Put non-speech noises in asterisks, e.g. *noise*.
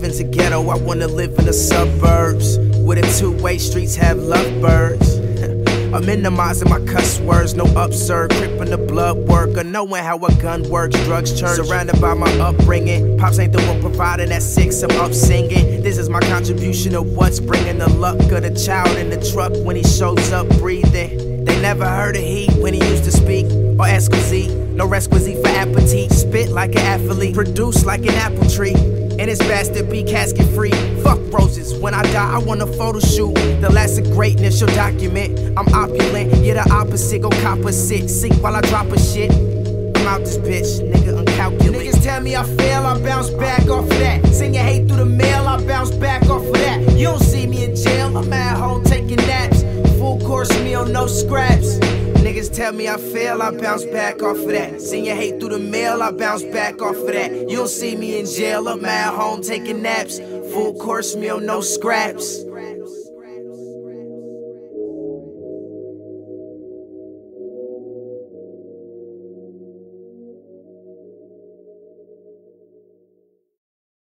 heaven's a ghetto, I wanna live in the suburbs. Where the two-way streets have lovebirds. *laughs* I'm minimizing my cuss words, no upsurge, crippin' the blood work, or knowing how a gun works, drugs church. Surrounded by my upbringing, pops ain't the one providing that six, I'm up singing. This is my contribution of what's bringing the luck of the child in the truck when he shows up breathing. They never heard of heat when he used to speak, or exquisite, no requisite for appetite. Spit like an athlete, produce like an apple tree. And his bastard be casket free. Fuck roses. When I die, I want a photo shoot. The last of greatness you'll document. I'm opulent, yeah, the opposite. Go copper sit. Sink while I drop a shit. I'm out this bitch, nigga, uncalculate. Niggas tell me I fail, I bounce back off of that. Send your hate through the mail, I bounce back off of that. You don't see me in jail, I'm at home taking naps. Full course meal, no scraps. Niggas tell me I fail, I bounce back off of that. Send your hate through the mail, I bounce back off of that. You don't see me in jail, I'm at home taking naps. Full course meal, no scraps.